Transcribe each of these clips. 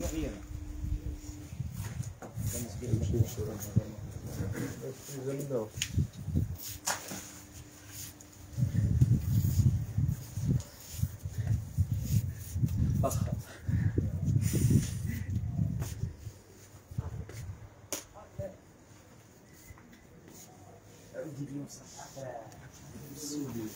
Vamos ver. Não precisamos não. Subiu.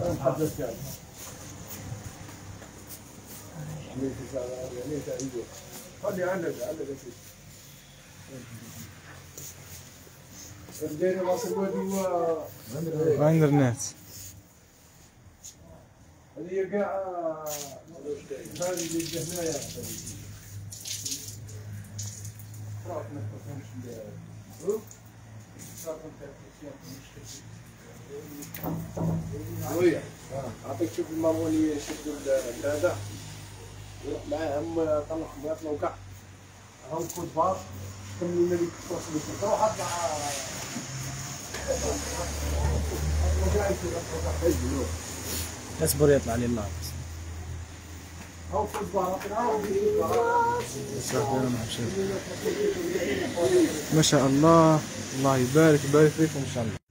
فخر خلي عندك عندك شيء بدينا واصل ودي و انترنت هذه كاع هذه اللي هنايا ويا اعطيك شوف الماموني شدوا هذا معاهم طلع خبرات لو كاع هم كود بار كم من اللي توصل تروح مع اصبر يطلع لي بار ما شاء الله الله يبارك يبارك فيكم ان شاء الله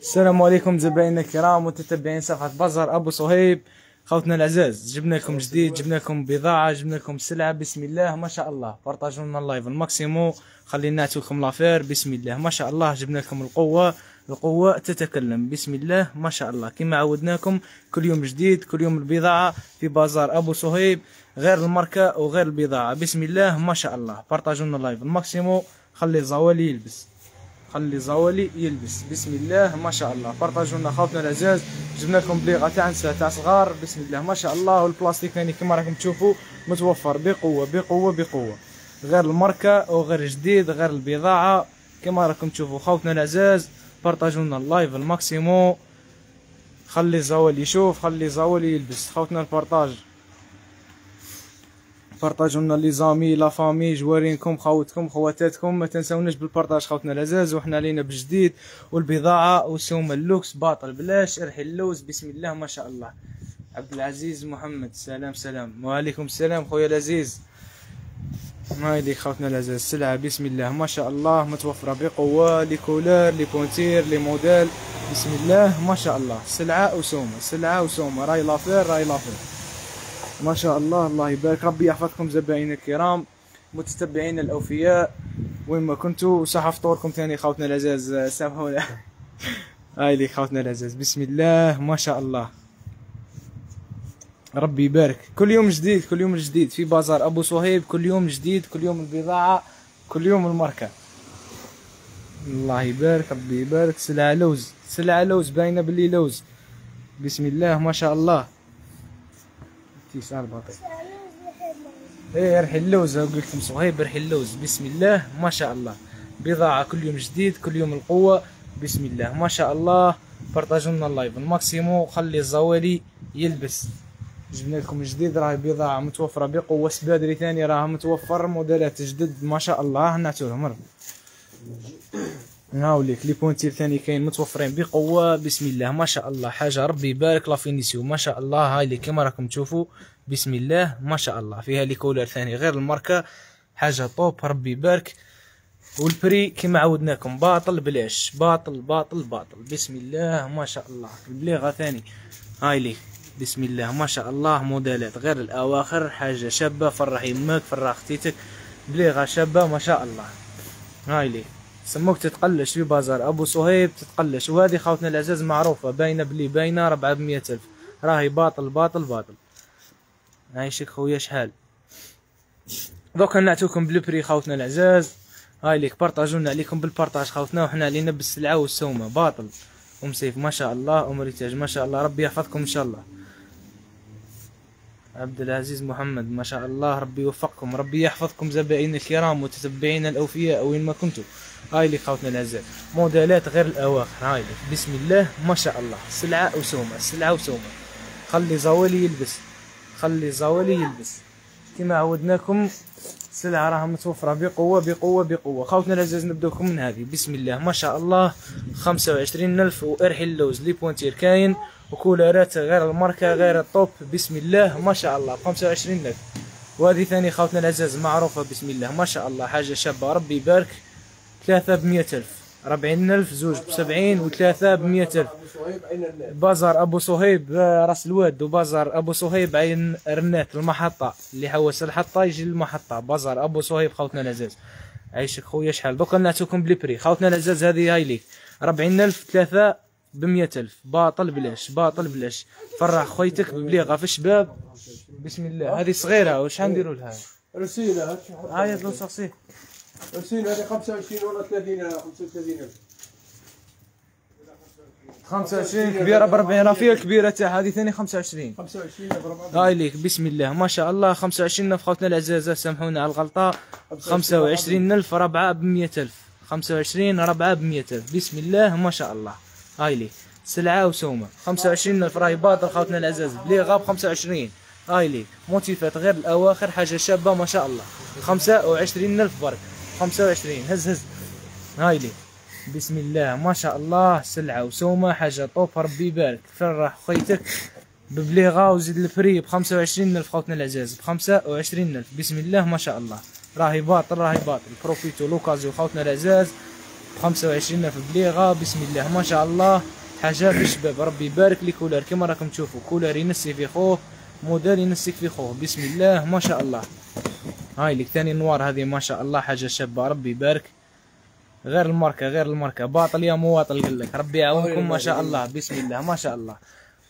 السلام عليكم زبائننا الكرام متتبعين صفحة بازار أبو صهيب. خوتنا العزاز. جبنا لكم جديد جبنا لكم بضاعة جبنا لكم سلعة بسم الله ما شاء الله. بارطاجوا لنا ال live ال maximum خلينا لكم l'affaire بسم الله ما شاء الله. جبنا لكم القوة القوة تتكلم. بسم الله ما شاء الله. كما عودناكم كل يوم جديد كل يوم البضاعة في بازار أبو صهيب غير الماركة وغير البضاعة. بسم الله ما شاء الله. بارطاجوا لنا ال live ال maximum خلي الزوالي يلبس. خلي الزوالي يلبس. بسم الله ما شاء الله. بارطاجوا لنا خوتنا العزاز. جبنا لكم بليغه تاع نساء تاع صغار. بسم الله ما شاء الله. والبلاستيك ثاني كما راكم تشوفوا متوفر بقوة بقوة بقوة. غير الماركه وغير جديد غير البضاعة. كما راكم تشوفوا خوتنا العزاز. بارطاجوا لنا ال live ال maximum. خلي زوالي يشوف خلي زوالي يلبس. خوتنا ال partage. بارطاجوا لنا les amis la famille جوارينكم خوتكم خواتاتكم ما تنساوناش بال partage خوتنا العزاز وحنا علينا بجديد والبضاعة وسوم اللوكس باطل بلاش ريح اللوز بسم الله ما شاء الله. عبد العزيز محمد سلام سلام. وعليكم السلام خويا العزيز. هاي ليك خوتنا العزاز سلعة بسم الله ما شاء الله متوفرة بقوة les couleurs les pointures les modèles. بسم الله ما شاء الله. سلعة وسومة سلعة وسومة راهي l'affaire راهي l'affaire. ما شاء الله الله يبارك. ربي يحفظكم زبائن الكرام متتبعين الأوفياء. وين ما كنتوا صح فطوركم ثاني خوتنا العزاز سامحونا هاي لي خوتنا العزاز بسم الله ما شاء الله. ربي يبارك. كل يوم جديد كل يوم جديد. في بازار أبو صهيب كل يوم جديد كل يوم البضاعة كل يوم الماركه الله يبارك ربي يبارك. سلعة لوز سلعة لوز باينة باللي لوز. بسم الله ما شاء الله. اتصال باطل إيه ريح اللوز قلت لكم صهيب ريح اللوز. بسم الله ما شاء الله. بضاعة كل يوم جديد كل يوم القوة. بسم الله ما شاء الله. بارطاجوا لنا ال live. ال maximum خلي الزوالي يلبس. جبنا لكم جديد راهي بضاعة متوفرة بقوة. سبادري ثاني راه متوفر موديلات جدد ما شاء الله. نعتولهم راه ناوليك les pointures ثاني كاين متوفرين بقوة. بسم الله. ما شاء الله. حاجة ربي يبارك. la finition. ما شاء الله. هاي اللي كما راكم تشوفوا. بسم الله. ما شاء الله. فيها لي كولر ثاني غير الماركة. حاجة طوب. ربي يبارك. والبري كما عودناكم. باطل بلاش. باطل باطل باطل. بسم الله. ما شاء الله. البليغة ثاني هاي لي. بسم الله. ما شاء الله. موديلات غير الأواخر. حاجة شابة. فرح يمك فرح اختيتك بليغة شابة. ما شاء الله. هاي لي. سموك تتقلش في بازار. أبو صهيب تتقلش. وهذه خوتنا العزاز معروفة. باينه بلي باينه 400 ألف. راهي باطل باطل باطل. عايشك خويا شحال؟ دوكا نعطيكم بال prix خوتنا العزاز هاي ليك بارطاجونا عليكم بال partage خوتنا وحنا علينا بالسلعة والسومة. باطل. أم سيف ما شاء الله. أم ريتاج ما شاء الله. ربي يحفظكم إن شاء الله. عبد العزيز محمد ما شاء الله. ربي يوفقكم. ربي يحفظكم زبائن الكرام متتبعين الأوفياء وين ما كنتم هاي لي خوتنا الاعزاء موديلات غير الأواخر هاي بسم الله ما شاء الله. سلعة وسومة سلعة وسومة. خلي زوالي يلبس. خلي زوالي يلبس. كما عودناكم السلعة راها متوفرة بقوة بقوة بقوة. خوتنا العزاز نبداوكم من هذه. بسم الله ما شاء الله. خمسة وعشرين ألف وإرحي اللوز. لي بوانتير كاين. وكولارات غير الماركة غير الطوب. بسم الله ما شاء الله. خمسة وعشرين ألف. وهذه ثاني خوتنا العزاز معروفة. بسم الله ما شاء الله. حاجة شابة. ربي يبارك. ثلاثة بمية ألف. ربعين ألف زوج بسبعين وثلاثة بمية ألف. بازار أبو صهيب آه، راس الواد وبازار أبو صهيب عين رنات المحطة اللي حوس الحطة يجي المحطة بازار أبو صهيب خوتنا العزاز. عيشك خويا شحال؟ دوكا نعطيكم بلي بري. خوتنا العزاز هذه هاي ليك. ربعين ألف ثلاثة بمية ألف. باطل بلاش باطل بلاش. فرح خويتك ببليغة في الشباب. بسم الله. هذه صغيرة وش حنديروا لها؟ رسيلة. هاي لو 20 هذه 25 ولا 30 35 الف 25 كبيره ب 40 راه فيها الكبيرة تاعها هذه ثاني 25 25 ب 40 هاي ليك. بسم الله. ما شاء الله. 25 الف خوتنا العزاز سامحونا على الغلطة. 25 ألف ربعة ب 100 الف 25 ربعة ب 100 ألف. بسم الله. ما شاء الله. هاي ليك. سلعة وسومة. 25 ألف. راهي باطل خوتنا العزاز بليغه ب 25 هاي ليك. موتيفات غير الأواخر. حاجة شابة. ما شاء الله. 25 ألف. برك. 25 هز هز. هاي ليك بسم الله. ما شاء الله. سلعة وسومة حاجة top ربي يبارك فرح خيتك ببليغة وزيد ال prix ب 25 ألف. خوتنا العزاز ب 25 ألف. بسم الله. ما شاء الله. راهي باطل راهي باطل. profitez l'occasion خوتنا العزاز ب 25 ألف. بليغة بسم الله. ما شاء الله. حاجات الشباب ربي يبارك لي كولار كما راكم تشوفوا. كولار ينسي في خوه. موديل ينسك في خوه. بسم الله. ما شاء الله. هاي لك ثاني نوار هذه ما شاء الله حاجة شابة. ربي يبارك. غير الماركة غير الماركة. باطل يا مواطل قال لك. ربي يعاونكم ما شاء الله. بسم الله ما شاء الله.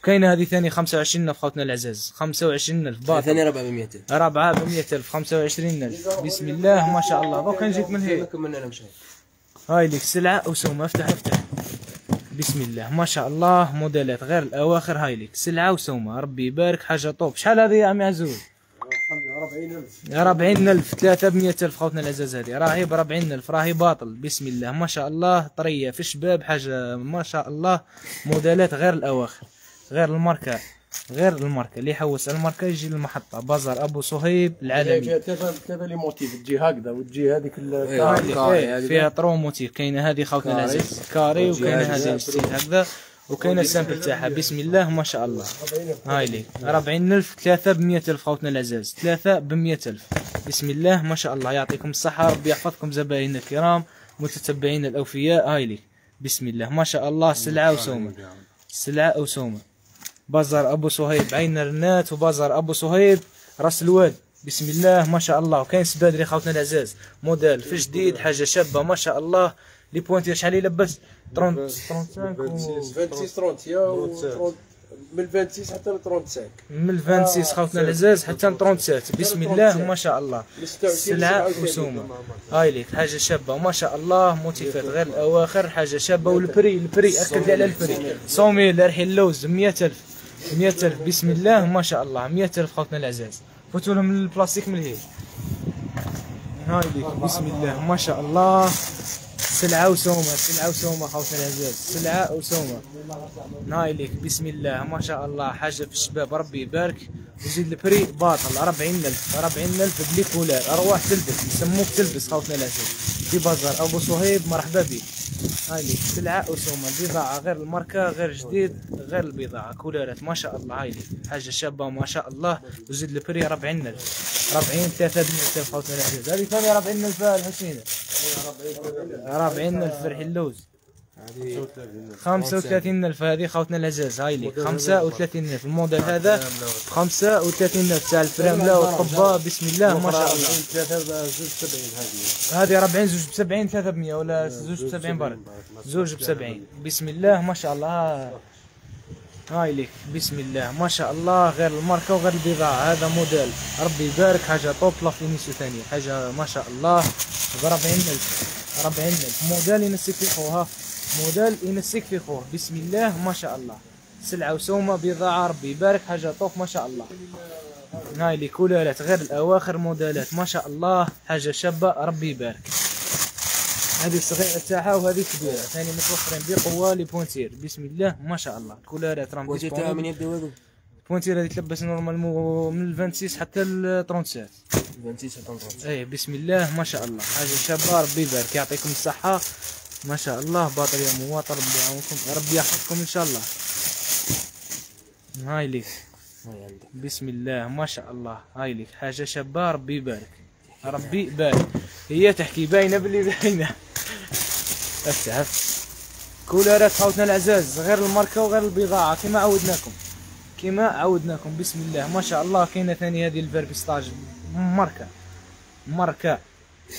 كاينة هذه ثاني 25 ألف خوتنا العزاز. 25 ألف باطل. ثاني ربع ب 100 رابعة ب 100 ألف. 25 ألف بسم الله ما شاء الله. دوكا نجيك من هيك هاي لك سلعة وسومة. افتح افتح. بسم الله ما شاء الله. موديلات غير الأواخر هاي لك سلعة وسومة. ربي يبارك. حاجة top. شحال هذه يا عمي عزوز؟ 40 ألف. يا 40 ألف ثلاثة بمية ألف. خوتنا العزاز هذه. راهي ب 40 ألف راهي باطل. بسم الله. ما شاء الله. طرية في شباب حاجة ما شاء الله. موديلات غير الأواخر غير الماركة غير الماركة. اللي يحوس على الماركة يجي للمحطة. بازار أبو صهيب العالمي. فيها ثلاثة ثلاثة les motifs. تجي هكذا وتجي هذيك إيه. فيها trois motifs. كاينة هذه خوتنا. العزيز. carré وكاينة هذه هكذا. وكاينه ال simple تاعها بسم الله ما شاء الله. 40 ألف. هاي لي 40000 3 ب 100000 خوتنا العزاز 3 ب 100000 بسم الله ما شاء الله. يعطيكم الصحة. ربي يحفظكم زبائننا الكرام متتبعين الأوفياء. هاي لي بسم الله ما شاء الله. سلعة وسومة. سلعة وسومة. بازار أبو صهيب عين رنات وبازار أبو صهيب راس الواد. بسم الله ما شاء الله. وكاين سبادري خوتنا العزاز موديل في جديد حاجة شابة ما شاء الله. les pointures شحال يلبس 30 35 و- 26 30 و 30 من 26 حتى ل 35 من ال 26 خوتنا العزاز حتى ل 37 بسم الله ما شاء الله من 26 سلعة 37. وسومة هاي ليك حاجة شابة وما شاء الله موتيفات غير الأواخر حاجة شابة وال prix ال prix أكد لي على ال prix صومي ريح اللوز 100000 100000 بسم الله ما شاء الله 100000 خوتنا العزاز فوتوا لهم البلاستيك من هيك هاي ليك بسم الله ما شاء الله سلعة وسومة سلعة وسومة خوتنا العزاز سلعة وسومة. هاي ليك بسم الله. ما شاء الله. حاجة في الشباب. ربي يبارك. وزيد البري باطل. 40000 40000 بلي كولار أرواح تلبس. يسموك تلبس خوتنا العزيز. في بازار. أبو صهيب مرحبا بك. هاي لي سلعة وسوم البضاعة غير الماركة غير جديد غير البضاعة. كولارات ما شاء الله. هاي حاجة شابة ما شاء الله. وزيد البري ربعين ألف. ربعين ثلاثة مئة ألف هذه ثانية ربعين ألف الحسينة ربعين ألف رحي اللوز 35 ألف. هذه خاوتنا العزاز. هايلي 35 ألف. الموديل هذا 35 ألف. تاع لا والقبه بسم الله ما شاء الله. 3 هذه. 40 زوج ب 70 3 ب 100 ولا زوج ب 70 برك زوج ب 70 بسم الله ما شاء الله. هاي ليك بسم الله ما شاء الله. غير الماركة وغير البضاعة. هذا موديل. ربي يبارك. حاجة top la finition ثانية حاجة ما شاء الله. ب 40000 40000 موديل ينسي في موديل في خوه. بسم الله ما شاء الله. سلعة وسومة بضاعة ربي يبارك حاجة top ما شاء الله. هاي لي كولارات غير الأواخر موديلات ما شاء الله. حاجة شابة ربي يبارك. هذه صغيرة تاعها وهذه كبيرة. ثاني متوفرين بقوة les pointures بسم الله ما شاء الله. الكولارات راهم وجدتها من disponible. يبدأ هذو pointure هذه تلبس normal مو- من ال 26 حتى ال 37 26 اي بسم الله ما شاء الله. حاجة شابة ربي يبارك. يعطيكم الصحة. ما شاء الله باطل يا مواطن ربي يعاونكم ربي يحفظكم إن شاء الله. هاي ليك. بسم الله ما شاء الله. هاي لك حاجة شابة ربي يبارك ربي يبارك. هي تحكي باينة باللي باينة. افتح افتح couleur ات خوتنا العزاز غير الماركة وغير البضاعة. كما عودناكم. كما عودناكم. بسم الله. ما شاء الله كاينة ثاني هذه ال vert pistache. ماركة. ماركة.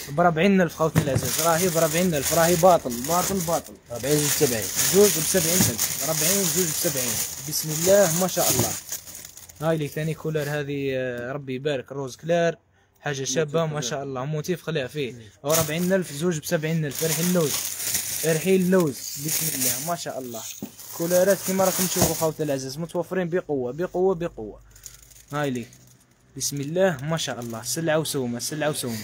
ب 40000 خوتنا العزاز راهي ب 40000 راهي باطل. باطل باطل. 40 70 زوج ب 70000 40 زوج ب 70 بسم الله ما شاء الله. هاي لي ثاني couleur هذه آه، ربي يبارك. rose clair حاجة شابة ما شاء الله. motif خليها فيه. هو 40000 زوج ب 70000 ارحي اللوز. ارحي اللوز. بسم الله ما شاء الله. كولرات كما راكم تشوفوا خوتي العزاز متوفرين بقوة بقوة بقوة. هاي لي. بسم الله ما شاء الله. سلعة وسومة سلعة وسومة.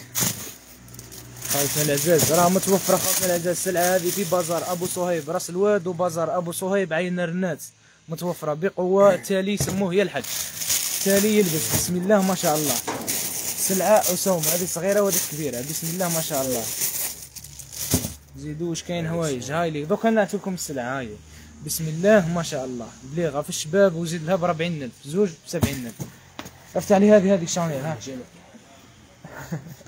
خوتنا العزاز. راه متوفره خوتنا العزاز السلعه هذه في بازار أبو صهيب. راس الواد وبازار أبو صهيب عين الرنات. متوفرة بقوة. تالي سموه يلحق تالي يلبس. بسم الله ما شاء الله. سلعة وسومه هذه صغيرة وهذه كبيرة. بسم الله ما شاء الله. زيدوا واش كاين هوايج؟ هاي لي. دوكا نعطي لكم السلعة. هاي. بسم الله ما شاء الله. بليغة في الشباب وزيد لها ب 40000 زوج ب 70000 افتح لي هذه؟ هذه شانيل ها.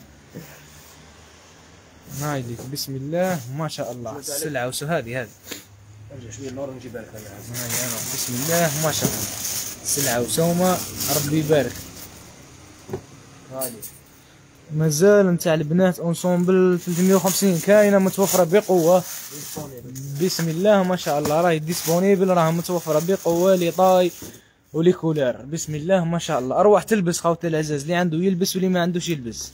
هاي ليك بسم الله. ما شاء الله. السلعة وسو هذه. هذه ارجع شوية النور نجيبها لك هاي بسم الله. ما شاء الله. سلعة وسومة. ربي يبارك. هاي مازال نتاع البنات ensemble 350 كاينة متوفرة بقوة. بسم الله. ما شاء الله. راهي disponible راها متوفرة بقوة. les tailles و les couleurs بسم الله. ما شاء الله. أروح تلبس خوتي العزاز. اللي عنده يلبس واللي ما عندوش يلبس.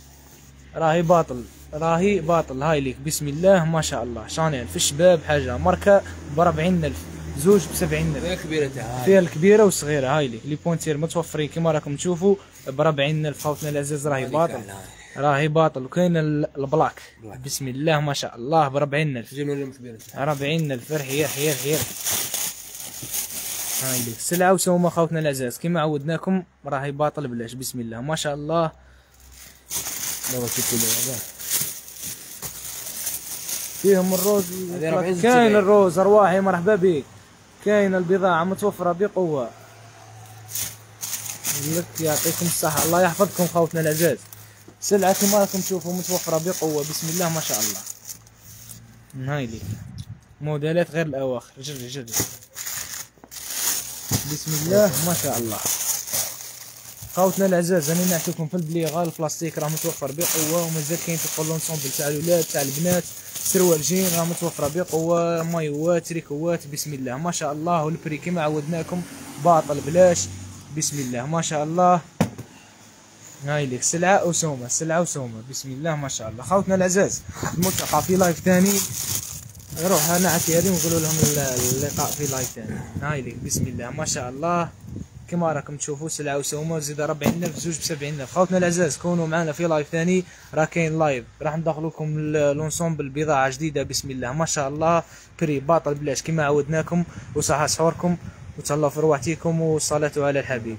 راهي باطل. راهي باطل. هاي ليك. بسم الله ما شاء الله. شانيل في الشباب حاجة؟ ماركة ب 40000 زوج ب 70000 هي كبيرة تاعها فيها الكبيرة والصغيرة هاي ليك. les pointures متوفرين كما راكم تشوفوا ب 40000 خوتنا العزاز راهي باطل. راهي باطل. وكاين ال- ال black. black. بسم الله ما شاء الله. ب 40000 جيب لهم كبيرة تاعها 40000 رحي يرحي يرحي يرحي هاي ليك. سلعة وسومة. خوتنا العزاز كما عودناكم راهي باطل بلاش. بسم الله ما شاء الله. دابا هذا؟ فيهم ال rose هذه 400 كاين. ال rose أرواحي مرحبا بك كاين البضاعة متوفرة بقوة. لك يعطيكم الصحة. الله يحفظكم خوتنا العزاز. سلعة كما راكم تشوفوا متوفرة بقوة. بسم الله ما شاء الله. هاي لي موديلات غير الأواخر. جري جري. بسم الله ما شاء الله. خوتنا العزاز أنا نعطيكم في البليغة. البلاستيك راه متوفر بقوة ومازال كاين في l'ensemble تاع الأولاد تاع البنات. سروال جين راه متوفرة بقوة مايوات تريكوات بسم الله. ما شاء الله وال prix كما عودناكم باطل بلاش. بسم الله ما شاء الله. هاي لك سلعة وسومة سلعة وسومة. بسم الله ما شاء الله. خوتنا العزاز الملتقى في live ثاني روح نعطي هذه ونقولوا لهم اللقاء في live ثاني هاي لك بسم الله ما شاء الله. كما راكم تشوفوا سلعة وسومة زيد 40000 زوج ب 70000 خوتنا العزاز كونوا معنا في live ثاني. راه كاين live راح ندخلوا لكم l'ensemble بضاعة جديدة بسم الله. ما شاء الله. prix باطل بلاش. كما عودناكم وصحة سحوركم وتهلاو في رواحكم والصلاة على الحبيب.